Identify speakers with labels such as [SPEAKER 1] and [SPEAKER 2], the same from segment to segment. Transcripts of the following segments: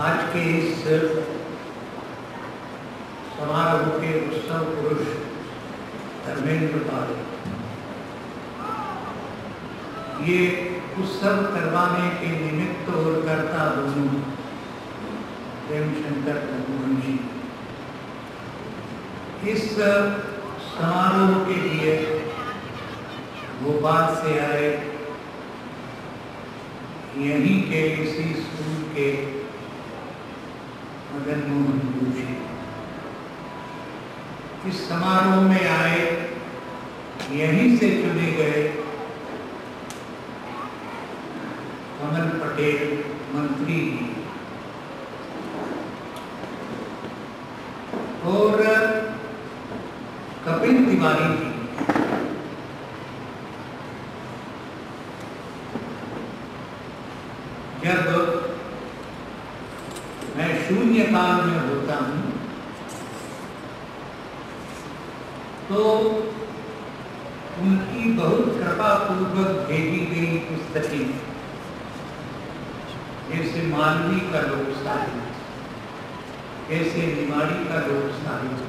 [SPEAKER 1] आज के इस समारोह के उत्सव पुरुष धर्मेंद्र पाल। ये उत्सव करवाने के निमित्त और करता दोनों प्रेमशंकर शंकर रघुवंशी इस समारोह के लिए भोपाल से आए यहीं के इसी स्कूल के मदन मोहन जोशी इस समारोह में आए, यहीं से चुने गए। कमल पटेल, मंत्री और कपिल तिवारी जी जब मैं शून्य काल में होता हूँ तो उनकी बहुत कृपा पूर्वक भेजी गई पुस्तकें मालवी का लोक साहित्य कैसे निमाड़ी का लोक साहित्य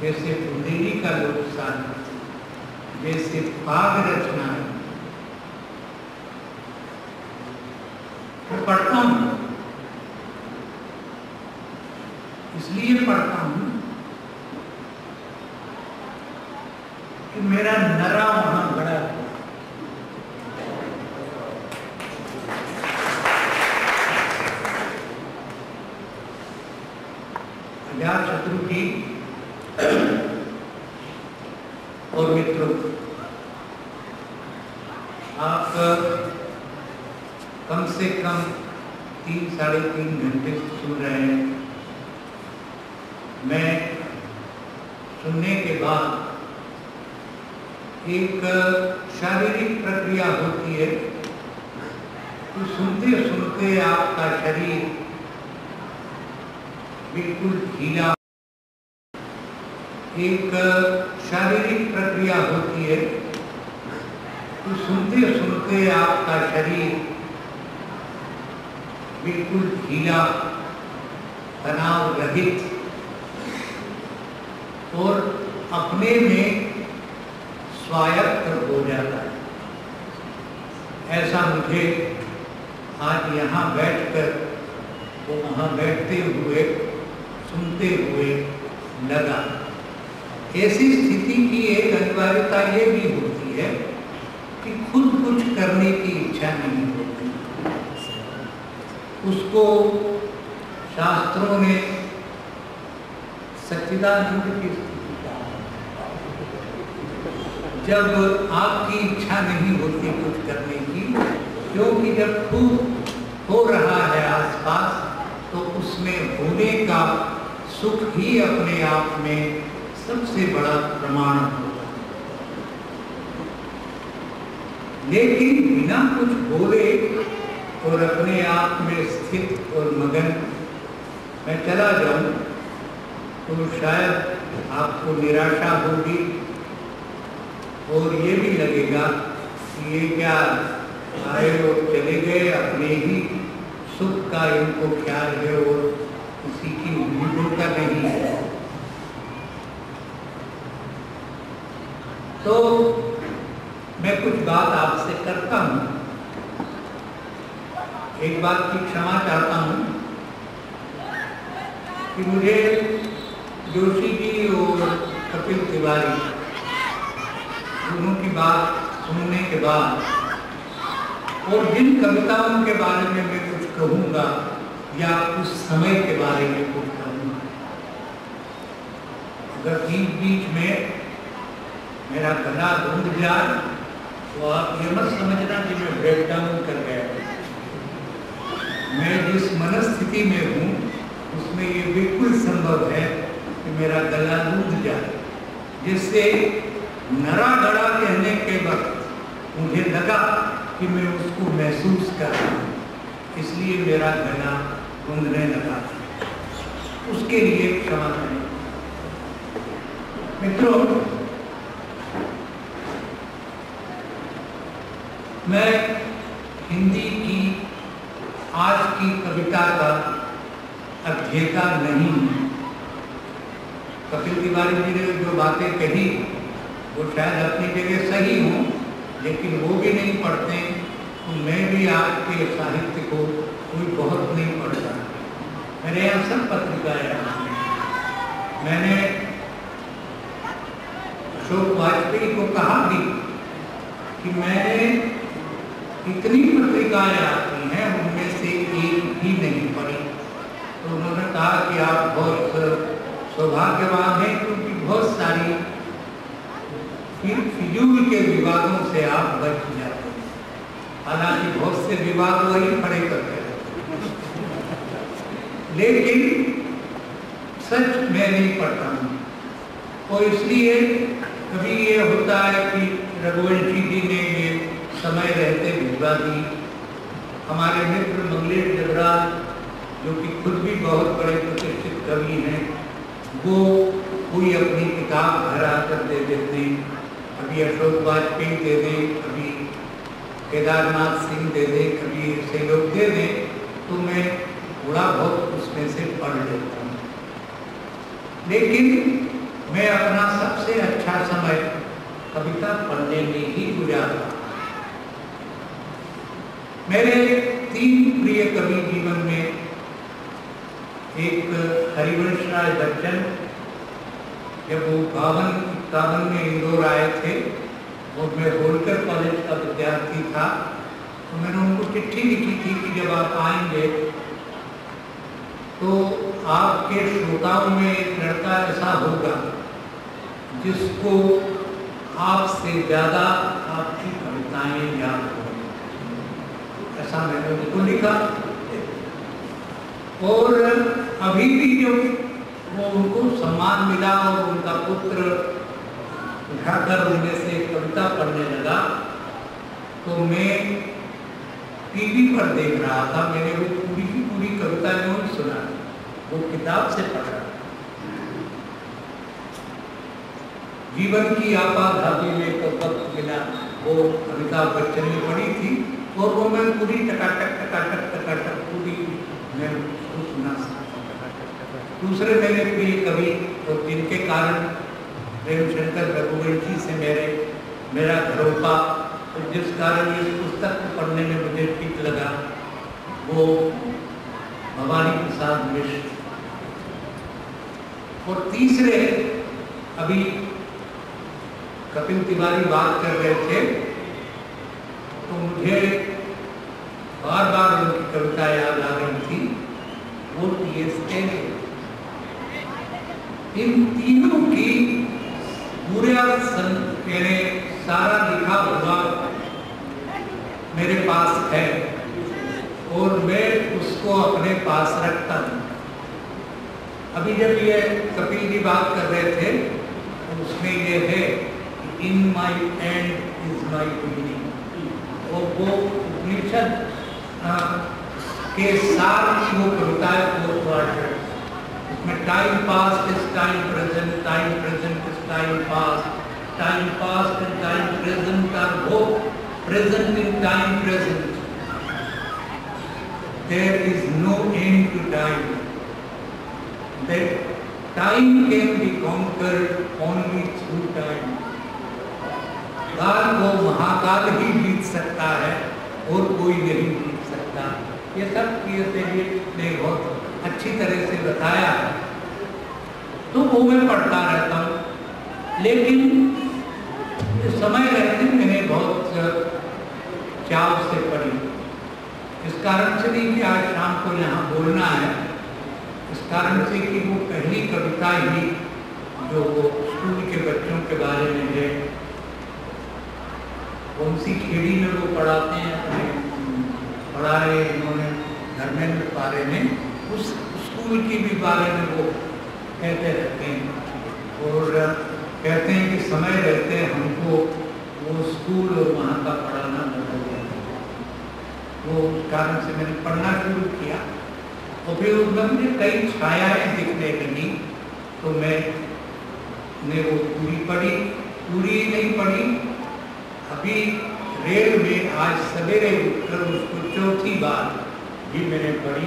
[SPEAKER 1] कैसे बुंदेली का लोक साहित्य जैसे पाग रचनाएँ मैं पढ़ता हूँ इसलिए पढ़ता हूँ कि मेरा नरा वहाँ बड़ा है अजात शत्रु की और मित्रों आप कम से कम तीन साढ़े तीन घंटे सुन रहे हैं। मैं सुनने के बाद एक शारीरिक प्रक्रिया होती है तो सुनते सुनते आपका शरीर बिल्कुल ढीला। एक शारीरिक प्रक्रिया होती है तो सुनते सुनते आपका शरीर ढीला तनाव रहित। और अपने में स्वायत्त हो जाता है। ऐसा मुझे आज यहाँ बैठकर, वो वहाँ बैठते हुए, सुनते हुए लगा। ऐसी स्थिति की एक अनिवार्यता ये भी होती है कि खुद कुछ करने की इच्छा नहीं होती। उसको शास्त्रों ने सच्चिदानंद की जब आपकी इच्छा नहीं होती कुछ करने की, क्योंकि जब खूब हो रहा है आसपास तो उसमें होने का सुख ही अपने आप में सबसे बड़ा प्रमाण होगा लेकिन बिना कुछ बोले और अपने आप में स्थित और मगन। मैं चला जाऊँ तो शायद आपको निराशा होगी। और ये भी लगेगा कि ये क्या आए और चले गए अपने ही सुख का इनको ख्याल है और किसी की उम्मीदों का नहीं है। तो मैं कुछ बात आपसे करता हूँ। एक बात की क्षमा चाहता हूँ कि मुझे जोशी जी और कपिल तिवारी दोनों की बात सुनने के बाद और जिन कविताओं के बारे में मैं कुछ कहूँगा या उस समय के बारे में कुछ कहूँगा। अगर बीच बीच में मेरा गला रुंध जाए तो आप ये मत समझना कि मैं ब्रेक डाउन कर गया। मैं जिस मनस्थिति में हूँ, उसमें ये बिल्कुल संभव है कि मेरा गला रुंध जाए, जिससे नरा गड़ा कहने के वक्त मुझे लगा कि मैं उसको महसूस कर रहा हूँ। इसलिए मेरा गला रुंधने लगा। उसके लिए क्षमा करें। मित्रों, मैं हिंदी की का अध्येता नहीं कपिल तिवारी जी ने जो बातें कही, वो शायद अपनी जगह सही हो, लेकिन वो भी नहीं पढ़ते तो मैं भी आज के साहित्य को कोई बहुत नहीं पढ़ता मेरे यहाँ सब पत्रिकाएँ मैंने अशोक वाजपेयी को कहा भी कि मैंने इतनी पत्रिकाएँ आती हैं उनमें से एक भी नहीं पढ़ी तो उन्होंने कहा कि आप बहुत सौभाग्यवान हैं क्योंकि बहुत सारी फिजूल के विवादों से आप बच जाते हैं। हालाँकि बहुत से विवाद वही खड़े करते हैं। लेकिन सच मैं नहीं पढ़ता हूँ। और इसलिए कभी ये होता है कि रघुवंशी जी ने ये समय रहते भिजवा दी हमारे मित्र मंगलेश जबराज जो कि खुद भी बहुत बड़े प्रतिष्ठित कवि हैं, वो कोई अपनी किताब घर आकर दे देते, कभी अशोक वाजपेयी दे दें, कभी केदारनाथ सिंह दे दें, कभी ऐसे लोग दे दें तो मैं थोड़ा बहुत उसमें से पढ़ लेता हूँ। लेकिन मैं अपना सबसे अच्छा समय कविता पढ़ने में ही गुजारा मेरे तीन प्रिय कवि जीवन में एक हरिवंश राय बच्चन, जब वो बावन, इक्यावन में इंदौर आए थे और मैं होलकर कॉलेज का विद्यार्थी था तो मैंने उनको चिट्ठी लिखी थी कि जब आप आएँगे तो आपके श्रोताओं में एक लड़का ऐसा होगा, जिसको आपसे ज़्यादा आपकी कविताएँ याद हो। ऐसा मैंने उनको लिखा। और अभी भी जब वो उनको सम्मान मिला और उनका पुत्र उठाकर उनमें से कविता पढ़ने लगा तो मैं टीवी पर देख रहा था, मैंने वो पूरी की पूरी कविता जो सुना, वो किताब से पढ़ा। जीवन की आपाधापी में तो वक्त मिला, वो अमिताभ बच्चन ने पढ़ी थी, और वो मैं पूरी टकाटक टकाटक टकाटक पूरी मैं उसको सुना दूसरे मेरे प्रिय कवि और जिनके कारण प्रेमशंकर रघुवंशी से मेरे, मेरा घरोपा तो जिस कारण इस पुस्तक को पढ़ने में मुझे ठीक लगा, वो भवानी प्रसाद मिश्र। और तीसरे, अभी कपिल तिवारी बात कर रहे थे तो मुझे बार बार उनकी कविता याद आ रही थी, वो टी एस इन तीनों की पूरे सारा लिखा हुआ मेरे पास है और मैं उसको अपने पास रखता हूँ। अभी जब ये कपिल जी बात कर रहे थे तो उसमें ये है in my end is my beginning और वो उपनिषद के साथ की वो कविता है। उसमें time past is time present time present is time past time past and time present are both present in time present. There is no end to time. That time can be conquered only through time. काल को महाकाल ही जीत सकता है और कोई नहीं जीत सकता ये सब चीज़ें ने बहुत अच्छी तरह से बताया। तो वो मैं पढ़ता रहता हूँ। लेकिन समय रहते मैंने बहुत चाव से पढ़ी। इस कारण से नहीं कि आज शाम को यहाँ बोलना है। इस कारण से कि वो पहली कविता ही जो वो स्कूल के बच्चों के बारे में है। वंशी खेड़ी में वो पढ़ाते हैं पढ़ा रहे इन्होंने, धर्मेंद्र पारे में उस स्कूल की भी बारे में वो कहते रहते हैं। और कहते हैं कि समय रहते हमको वो स्कूल और वहाँ का पढ़ाना बदल गया वो उस कारण से मैंने पढ़ना शुरू किया। और फिर उसमें मुझे कई छायाएँ दिखने लगी। तो मैं ने वो पूरी पढ़ी। पूरी नहीं पढ़ी। अभी रेल में आज सवेरे उठकर उसको चौथी बार भी मैंने पढ़ी।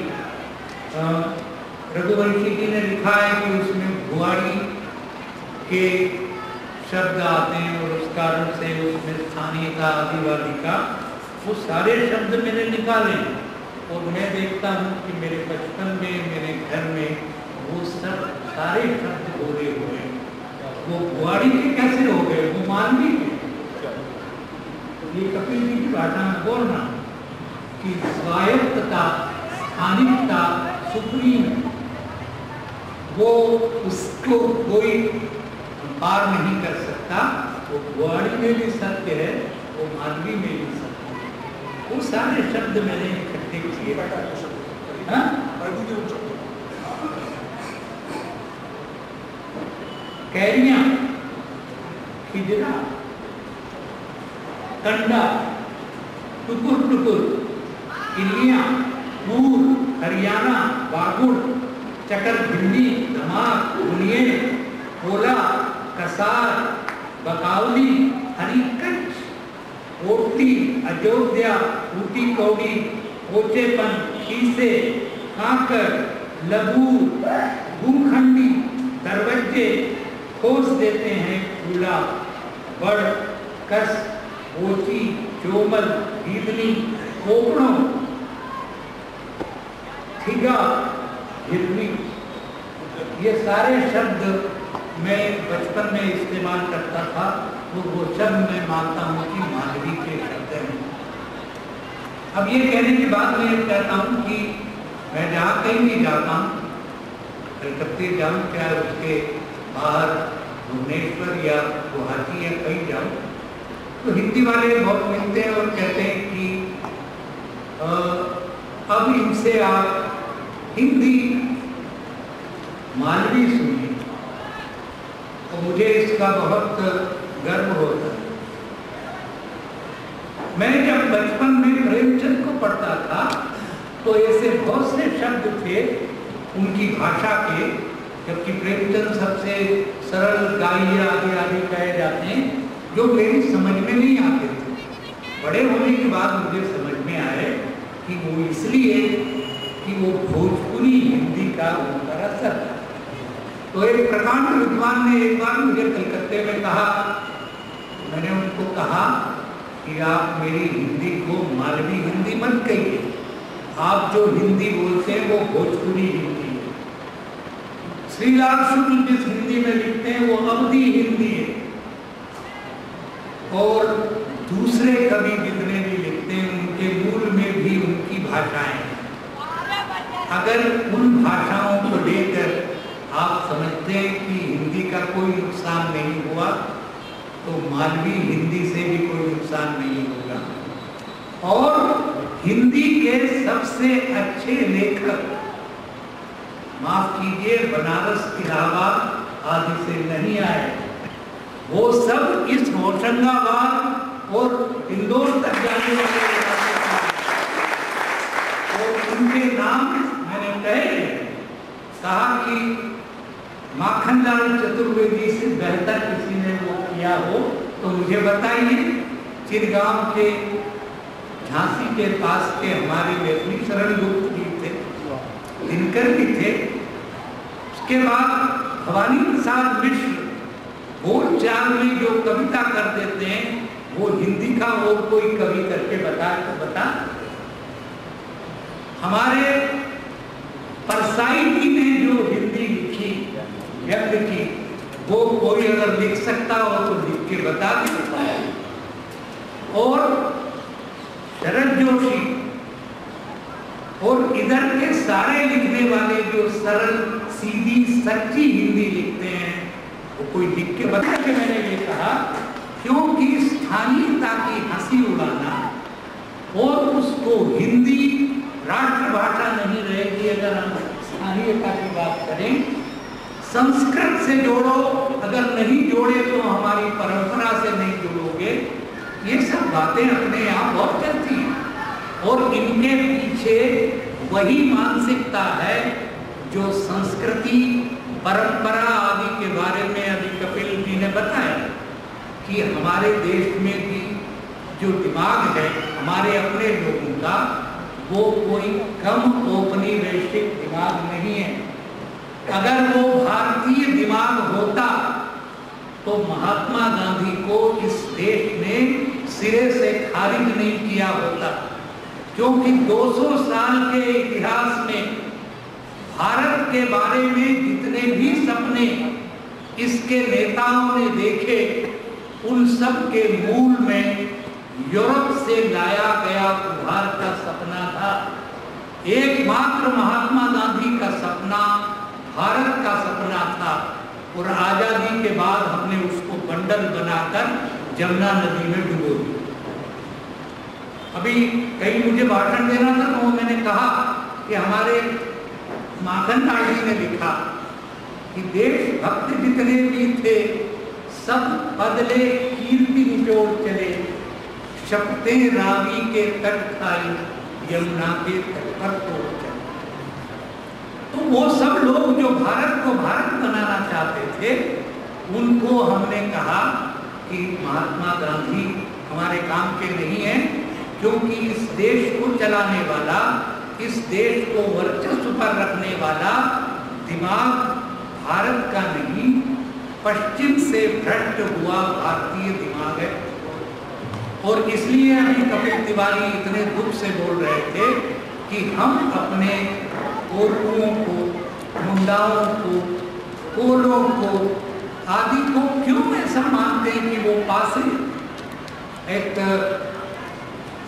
[SPEAKER 1] रघुवंशी जी ने लिखा है कि उसमें भुआड़ी के शब्द आते हैं और उस कारण से उसमें स्थानीय का आदिवासी का वो सारे शब्द मैंने निकाले और मैं देखता हूँ कि मेरे बचपन में, मेरे घर में वो सब सारे शब्द बोले हुए वो बुआड़ी के कैसे हो गए? वो मानवी के। ये कपिल जी की भाषा में बोलना कि स्वायत्तता, स्थानिकता सुप्रीम। वो उसको कोई पार नहीं कर सकता। वो बुआड़ी में भी सत्य है, वो मानवी में भी सत्य है। वो सारे शब्द मैंने इकट्ठे किए। हाँ? कैरिया, खिजरा, कंडा टुकुर टुकुर इलिया पूर हरियाणा बागुड़ चकर भिंडी धमाक गुलिये ओला कसार, बकावली, हरिकच, ओटी, अयोध्या, ऊटी कौड़ी ओचेपन खीसे काकर लघु, भूखंडी दरवाजे खोस देते हैं फूला बड़, कस ओची चोमल भीदनी कोकड़ों ठिगा हिरवी ये सारे शब्द मैं बचपन में इस्तेमाल करता था तो वो शब्द मैं मानता हूँ कि मानवी के शब्द हैं। अब ये कहने के बाद मैं कहता हूँ कि मैं जहाँ कहीं भी जाता हूँ कलकत्ते जाऊँ चाहे उसके बाहर भुवनेश्वर या गुवाहाटी या कहीं जाऊँ तो हिंदी वाले बहुत मिलते हैं और कहते हैं कि आ, अब इनसे आप हिंदी मालवी सुनी। तो मुझे इसका बहुत गर्व होता है। मैं जब बचपन में प्रेमचंद को पढ़ता था तो ऐसे बहुत से शब्द थे उनकी भाषा के, जबकि प्रेमचंद सबसे सरल गाय आदि आदि कहे जाते हैं, जो मेरी समझ में नहीं आते थे। बड़े होने के बाद मुझे समझ में आए कि वो इसलिए कि वो भोजपुरी हिंदी का उनका असर तो एक प्रकांड विद्वान ने एक बार मुझे कलकत्ते में कहा, मैंने उनको कहा कि आप मेरी हिंदी को मालवी हिंदी मत कहिए। आप जो हिंदी बोलते हैं वो भोजपुरी हिंदी है। श्रीलाल शुक्ल जिस हिंदी में लिखते हैं, वो अवधि हिंदी है। और दूसरे कवि जितने भी लिखते हैं, उनके मूल में भी उनकी भाषाएँ हैं। अगर उन भाषाओं को लेकर आप समझते हैं कि हिंदी का कोई नुकसान नहीं हुआ तो मानवी हिंदी से भी कोई नुकसान नहीं होगा। और हिंदी के सबसे अच्छे लेखक, माफ़ कीजिए, बनारस इलाहाबाद आदि से नहीं आए। वो सब इस होशंगाबाद और इंदौर तक जाने वाले और उनके नाम कहे कहा कि माखनलाल चतुर्वेदी से बेहतर किसी ने वो किया हो तो मुझे बताइए, चिरगांव के झांसी के पास के हमारे लेखनी शरण गुप्त जी थे, दिनकर भी थे। उसके बाद भवानी प्रसाद मिश्र चाल में जो कविता कर देते हैं, वो हिंदी का और कोई कवि करके बता बता। हमारे परसाई जी ने जो हिंदी लिखी, व्यक्त की, वो कोई अगर लिख सकता हो तो लिख के बता दे और शरद जोशी और इधर के सारे लिखने वाले जो सरल सीधी, सच्ची हिंदी लिखते हैं, वो कोई लिख के बता के मैंने ये कहा, क्योंकि स्थानीयता की हँसी उड़ाना और उसको हिंदी राष्ट्रभाषा नहीं रहेगी अगर हम स्थानीयता की बात करें। संस्कृत से जोड़ो, अगर नहीं जोड़े तो हमारी परंपरा से नहीं जोड़ोगे। ये सब बातें अपने यहाँ बहुत चलती हैं। और इनके पीछे वही मानसिकता है जो संस्कृति, परंपरा आदि के बारे में अभी कपिल जी ने बताया कि हमारे देश में भी जो दिमाग है, हमारे अपने लोगों का वो कोई कम औपनिवेशिक दिमाग नहीं है। अगर वो भारतीय दिमाग होता तो महात्मा गांधी को इस देश ने सिरे से खारिज नहीं किया होता, क्योंकि 200 साल के इतिहास में भारत के बारे में जितने भी सपने इसके नेताओं ने देखे, उन सब के मूल में यूरोप से लाया गया उभार का सपना था। एकमात्र महात्मा गांधी का सपना भारत का सपना था और आज़ादी के बाद हमने उसको बंडल बनाकर जमुना नदी में डुबो दिया। अभी कहीं मुझे भाषण देना था तो मैंने कहा कि हमारे माखन जी ने लिखा कि देशभक्त जितने भी थे, सब बदले कीर्ति निचोड़ चले। शपते रावी के तट खाई यमुना के तट पर तो वो सब लोग जो भारत को भारत बनाना चाहते थे, उनको हमने कहा कि महात्मा गांधी हमारे काम के नहीं है, क्योंकि इस देश को चलाने वाला, इस देश को वर्चस्व पर रखने वाला दिमाग भारत का नहीं, पश्चिम से भ्रष्ट हुआ भारतीय दिमाग है। और इसलिए अभी कपिल तिवारी इतने दुख से बोल रहे थे कि हम अपने कोरकुओं को, मुंडाओं को, कोलों को, आदि को क्यों ऐसा मानते हैं कि वो पासे? एक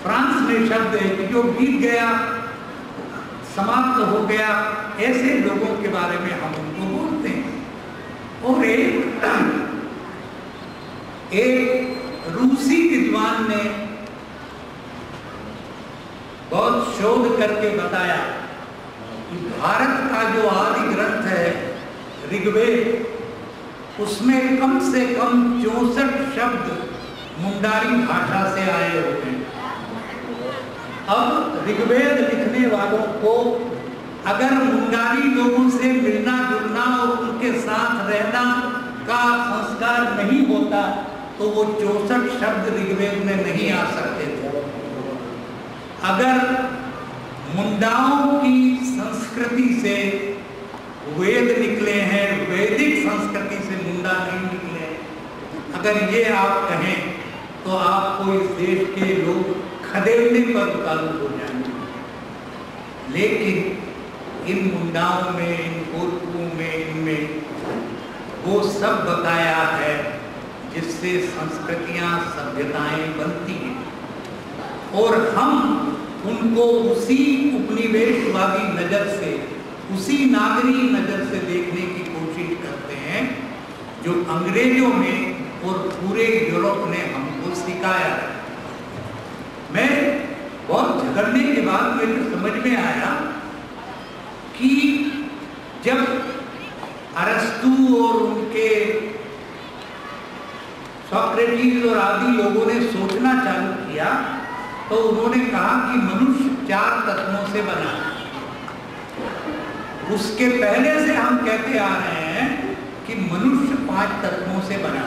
[SPEAKER 1] फ्रांस में शब्द है कि जो बीत गया, समाप्त हो गया, ऐसे लोगों के बारे में हम उनको बोलते हैं। और एक एक रूसी विद्वान ने बहुत शोध करके बताया कि भारत का जो आदि ग्रंथ है, ऋग्वेद, उसमें कम से कम चौसठ शब्द मुंडारी भाषा से आए हुए हैं। अब ऋग्वेद लिखने वालों को अगर मुंडारी लोगों से मिलना जुलना और उनके साथ रहना का संस्कार नहीं होता तो वो चौसठ शब्द ऋग्वेद में नहीं आ सकते थे। अगर मुंडाओं की संस्कृति से वेद निकले हैं, वैदिक संस्कृति से मुंडा नहीं निकले, अगर ये आप कहें तो आपको इस देश के लोग खदेड़ने पर उतारू हो जाएँगे। लेकिन इन मुंडाओं में, इन गोरकुओं में, इनमें वो सब बताया है जिससे संस्कृतियाँ सभ्यताएँ बनती हैं। और हम उनको उसी उपनिवेशवादी नज़र से, उसी नागरी नज़र से देखने की कोशिश करते हैं, जो अंग्रेज़ों ने और पूरे यूरोप ने हमको सिखाया। मैं बहुत झगड़ने के बाद मेरे समझ में आया कि जब अरस्तु और उनके सॉक्रेटिस और आदि लोगों ने सोचना चालू किया तो उन्होंने कहा कि मनुष्य चार तत्वों से बना उसके पहले से हम कहते आ रहे हैं कि मनुष्य पाँच तत्वों से बना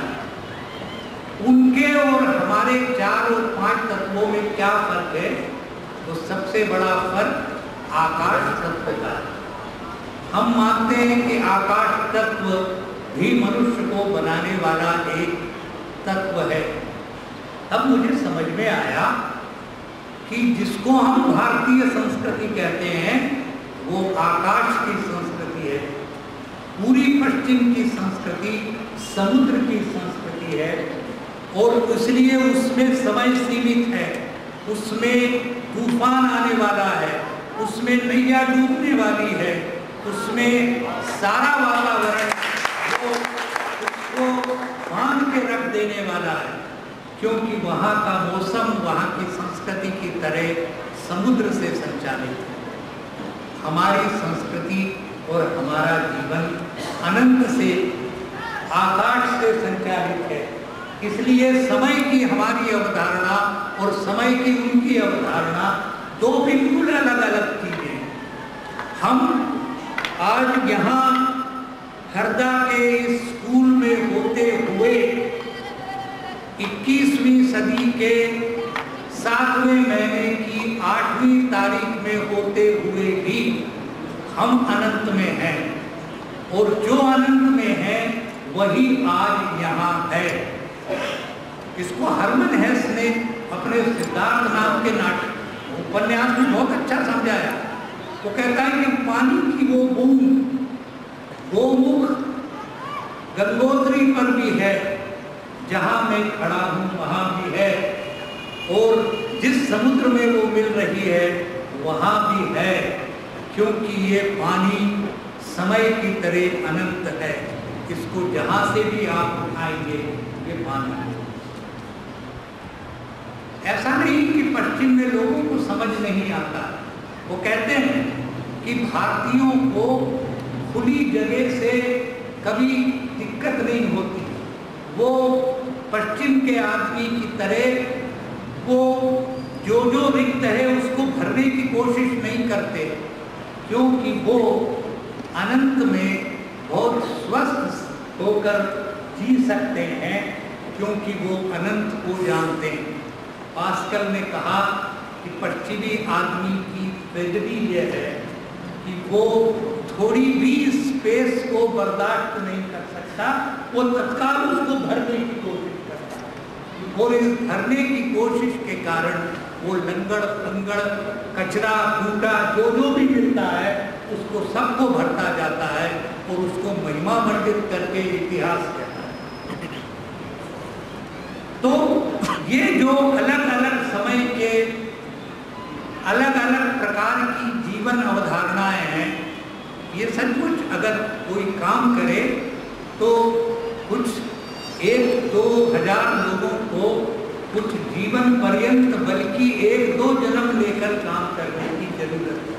[SPEAKER 1] उनके और हमारे चार और पाँच तत्वों में क्या फ़र्क है? तो सबसे बड़ा फ़र्क आकाश तत्व का हम मानते हैं कि आकाश तत्व भी मनुष्य को बनाने वाला एक तत्व है। तब मुझे समझ में आया कि जिसको हम भारतीय संस्कृति कहते हैं, वो आकाश की संस्कृति है, पूरी पश्चिम की संस्कृति, समुद्र की संस्कृति है, और इसलिए उसमें समय सीमित है, उसमें तूफ़ान आने वाला है, उसमें नैया डूबने वाली है, उसमें सारा वातावरण उसको बाँध के रख देने वाला है, क्योंकि वहाँ का मौसम, वहाँ की संस्कृति की तरह समुद्र से संचालित है। हमारी संस्कृति और हमारा जीवन अनंत से, आकाश से संचालित है। इसलिए समय की हमारी अवधारणा और समय की उनकी अवधारणा दो बिल्कुल अलग अलग चीज़ें हम आज यहाँ हरदा के स्कूल में 21वीं सदी के सातवें महीने की आठवीं तारीख में होते हुए भी हम अनंत में हैं। और जो अनंत में है, वही आज यहाँ है। इसको हरमन हेस ने अपने सिद्धार्थ नाम के नाटक, उपन्यास में बहुत अच्छा समझाया। वो कहता है कि पानी की वो बूंद गोमुख गंगोत्री पर भी है। जहाँ मैं खड़ा हूँ, वहाँ भी है। और जिस समुद्र में वो मिल रही है, वहाँ भी है, क्योंकि ये पानी समय की तरह अनंत है। इसको जहाँ से भी आप उठाएँगे, ये पानी ऐसा नहीं कि पश्चिम में लोगों को समझ नहीं आता। वो कहते हैं कि भारतीयों को खुली जगह से कभी दिक्कत नहीं होती। वो पश्चिम के आदमी की तरह वो जो जो रिक्त है, उसको भरने की कोशिश नहीं करते, क्योंकि वो अनंत में बहुत स्वस्थ होकर जी सकते हैं, क्योंकि वो अनंत को जानते हैं। पास्कल ने कहा कि पश्चिमी आदमी की ट्रेजडी यह है कि वो थोड़ी भी स्पेस को बर्दाश्त नहीं कर सकता, वो तत्काल उसको भरने की कोशिश और इस भरने की कोशिश के कारण वो लंगड़ पंगड़ कचरा कूटा जो जो भी मिलता है, उसको सबको भरता जाता है और उसको महिमा मंडित करके इतिहास कहता है। तो ये जो अलग अलग समय के अलग अलग प्रकार की जीवन अवधारणाएँ हैं, ये सचमुच अगर कोई काम करे तो कुछ एक दो हज़ार लोगों को कुछ जीवन पर्यंत बल्कि एक दो जन्म लेकर काम करने की ज़रूरत है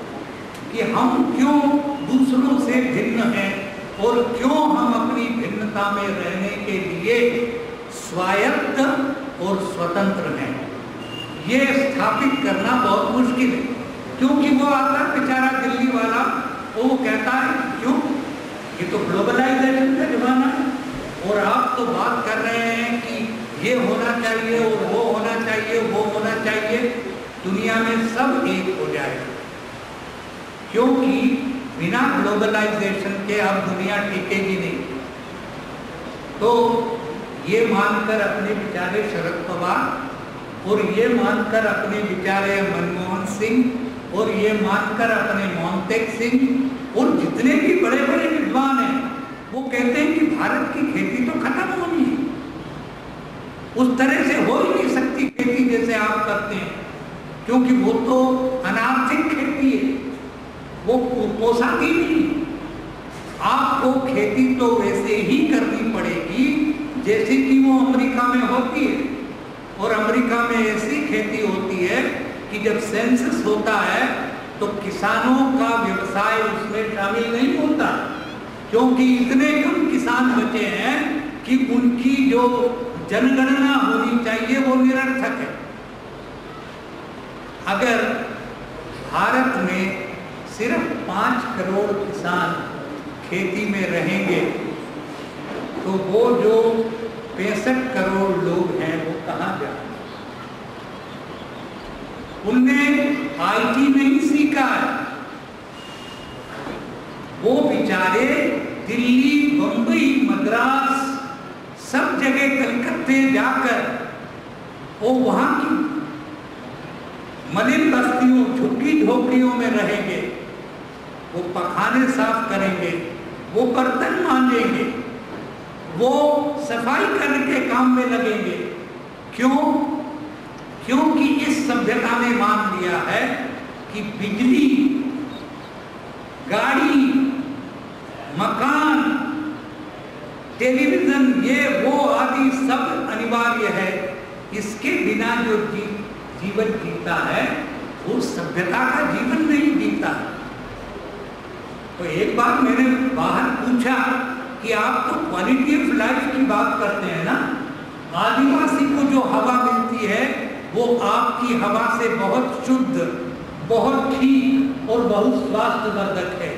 [SPEAKER 1] कि हम क्यों दूसरों से भिन्न हैं और क्यों हम अपनी भिन्नता में रहने के लिए स्वायत्त और स्वतंत्र हैं। ये स्थापित करना बहुत मुश्किल है, क्योंकि वो आता है बेचारा दिल्ली वाला, वो कहता है, क्यों? ये तो ग्लोबलाइजेशन का जमाना है। और आप तो बात कर रहे हैं कि ये होना चाहिए और वो होना चाहिए, वो होना चाहिए। दुनिया में सब एक हो जाए। क्योंकि बिना ग्लोबलाइजेशन के अब दुनिया टिकेगी नहीं। तो ये मानकर अपने विचारे शरद पवार और ये मानकर अपने विचारे मनमोहन सिंह और ये मानकर अपने मोहनतेक सिंह और जितने भी बड़े बड़े विद्वान हैं वो कहते हैं कि भारत की खेती तो खत्म होनी है। उस तरह से हो ही नहीं सकती खेती जैसे आप करते हैं। क्योंकि वो तो अनार्थिक खेती है। वो पोसाती नहीं। आपको खेती तो वैसे ही करनी पड़ेगी, जैसे कि वो अमेरिका में होती है। और अमेरिका में ऐसी खेती होती है कि जब सेंसस होता है तो किसानों का व्यवसाय उसमें शामिल नहीं होता। क्योंकि इतने कम किसान बचे हैं कि उनकी जो जनगणना होनी चाहिए, वो निरर्थक है। अगर भारत में सिर्फ़ पाँच करोड़ किसान खेती में रहेंगे तो वो जो पैंसठ करोड़ लोग हैं, वो कहाँ जाए उनने आईटी नहीं सीखा है। वो बेचारे दिल्ली बंबई मद्रास, सब जगह कलकत्ते जाकर, वो वहाँ की मलिन बस्तियों, झुग्गी झोपड़ियों में रहेंगे। वो पखाने साफ़ करेंगे, वो बर्तन मांजेंगे, वो सफ़ाई करने के काम में लगेंगे। क्यों? क्योंकि इस सभ्यता ने मान लिया है कि बिजली, गाड़ी, मकान टेलीविज़न ये वो आदि सब अनिवार्य है। इसके बिना जो जी, जीवन जीता है वो सभ्यता का जीवन नहीं जीता। तो एक बार मैंने बाहर पूछा कि आप तो क्वालिटी ऑफ़ लाइफ की बात करते हैं ना? आदिवासी को जो हवा मिलती है वो आपकी हवा से बहुत शुद्ध बहुत ठीक और बहुत स्वास्थ्यवर्धक है।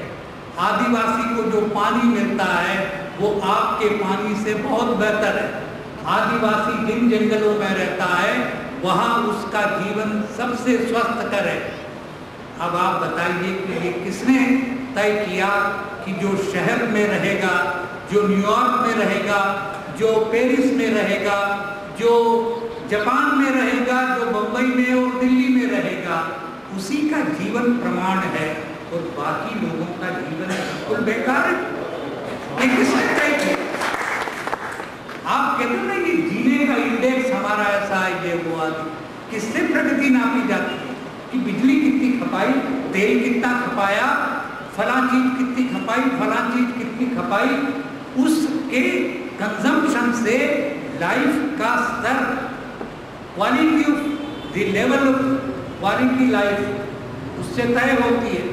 [SPEAKER 1] आदिवासी को जो पानी मिलता है वो आपके पानी से बहुत बेहतर है। आदिवासी जिन जंगलों में रहता है, वहाँ उसका जीवन सबसे स्वस्थ कर है। अब आप बताइए कि ये किसने तय किया कि जो शहर में रहेगा, जो न्यूयॉर्क में रहेगा, जो पेरिस में रहेगा, जो जापान में रहेगा, जो बम्बई में और दिल्ली में रहेगा, उसी का जीवन प्रमाण है और बाकी लोगों का जीवन बिल्कुल बेकार है। ये किसने तय किया आप कहते ना ये जीने का इंडेक्स हमारा ऐसा है, ये आदि किससे प्रगति नापी जाती है? कि बिजली कितनी खपाई, तेल कितना खपाया, फला चीज़ कितनी खपाई, फला चीज़ कितनी खपाई, उसके कंजम्पशन से लाइफ का स्तर quality of the level of quality life उससे तय होती है।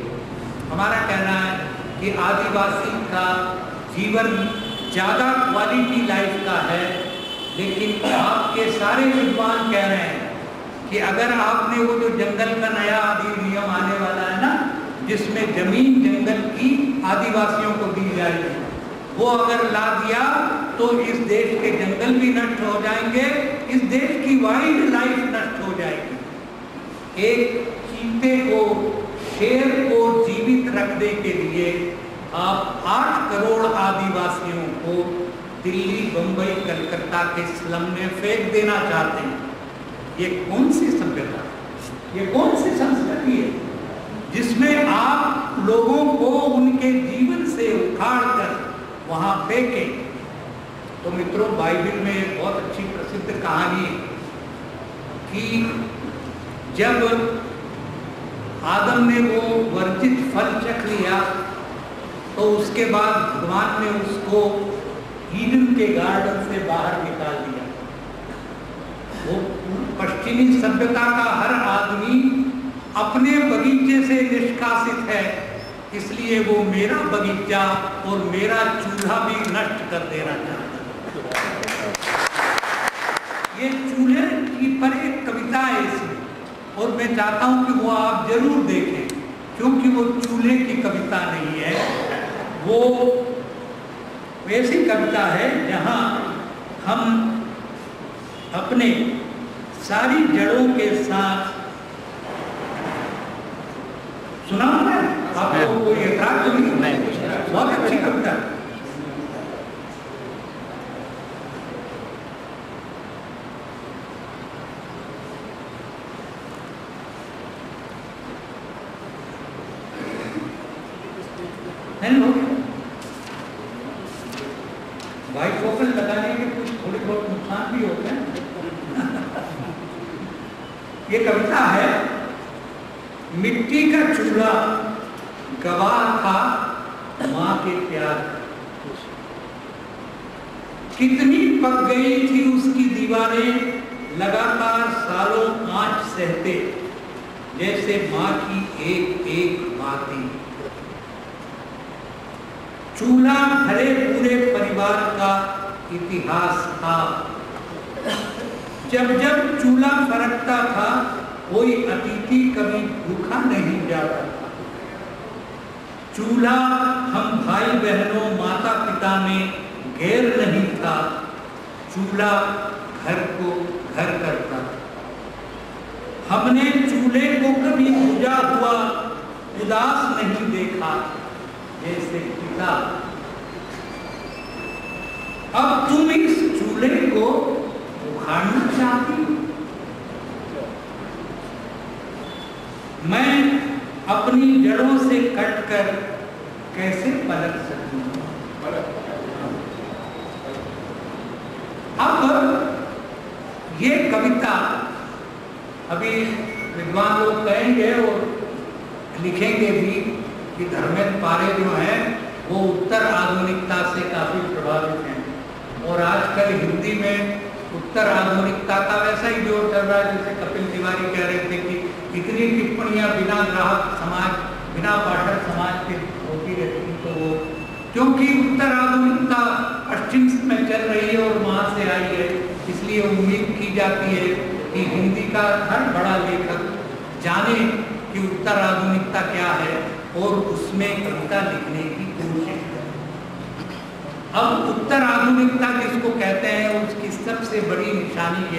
[SPEAKER 1] हमारा कहना है कि आदिवासी का जीवन ज़्यादा क्वालिटी लाइफ का है, लेकिन आपके सारे विद्वान कह रहे हैं कि अगर आपने वो जो जंगल का नया अधिनियम आने वाला है ना, जिसमें ज़मीन जंगल की आदिवासियों को दी जाएगी, वो अगर ला दिया तो इस देश के जंगल भी नष्ट हो जाएँगे, इस देश की वाइल्ड लाइफ नष्ट हो जाएगी। एक चीते को, शेर को जीवित रखने के लिए आप आठ करोड़ आदिवासियों को दिल्ली, बंबई, कलकत्ता के स्लम में फेंक देना चाहते हैं। ये कौन सी सभ्यता ये कौन सी संस्कृति है जिसमें आप लोगों को उनके जीवन से उखाड़ कर वहाँ फेंके? तो मित्रों, बाइबल में एक बहुत अच्छी प्रसिद्ध कहानी है कि जब आदम ने वो वर्जित फल चख लिया तो उसके बाद भगवान ने उसको ईडन के गार्डन से बाहर निकाल दिया। वो पश्चिमी सभ्यता का हर आदमी अपने बगीचे से निष्कासित है, इसलिए वो मेरा बगीचा और मेरा चूल्हा भी नष्ट कर देना चाहता ये चूल्हे की पर एक कविता है इसमें, और मैं चाहता हूँ कि वो आप ज़रूर देखें, क्योंकि वो चूल्हे की कविता नहीं है। वो वैसी कविता है जहाँ हम अपने सारी जड़ों के साथ सुना मैं आपको कोई एतराज़ तो नहीं बहुत अच्छी कविता है नहीं हो गया भाई फोकल लगाने के कुछ थोड़े बहुत नुकसान भी होते हैं ये कविता है मिट्टी का चूल्हा गवाह था माँ के प्यार कितनी पक गई थी उसकी दीवारें, लगातार सालों आँच सहते, जैसे माँ की एक एक बातें चूल्हा भरे पूरे परिवार का इतिहास था। जब जब चूल्हा फरकता था, कोई अतिथि कभी भूखा नहीं जाता। चूल्हा हम भाई बहनों माता पिता में गैर नहीं था। चूल्हा घर को घर करता। हमने चूल्हे को कभी बुझा हुआ उदास नहीं देखा, जैसे पिता। अब तुम इस चूल्हे को उखाड़ना चाहती मैं अपनी जड़ों से कटकर कैसे पलट सकूँ? अब ये कविता अभी विद्वान लोग कहेंगे और लिखेंगे भी कि धर्मेंद्र पारे जो हैं, वो उत्तर आधुनिकता से काफ़ी प्रभावित हैं। और आजकल हिंदी में उत्तर आधुनिकता का वैसा ही ज़ोर चल रहा है, जैसे कपिल तिवारी कह रहे थे कि इतनी टिप्पणियाँ बिना ग्राहक समाज, बिना पाठक समाज के होती रहती तो वो क्योंकि उत्तर आधुनिकता पश्चिम में चल रही है और वहाँ से आई है, इसलिए उम्मीद की जाती है कि हिंदी का हर बड़ा लेखक जाने कि उत्तर आधुनिकता क्या है और उसमें कविता लिखने की कोशिश अब उत्तर आधुनिकता जिसको कहते हैं, उसकी सबसे बड़ी निशानी है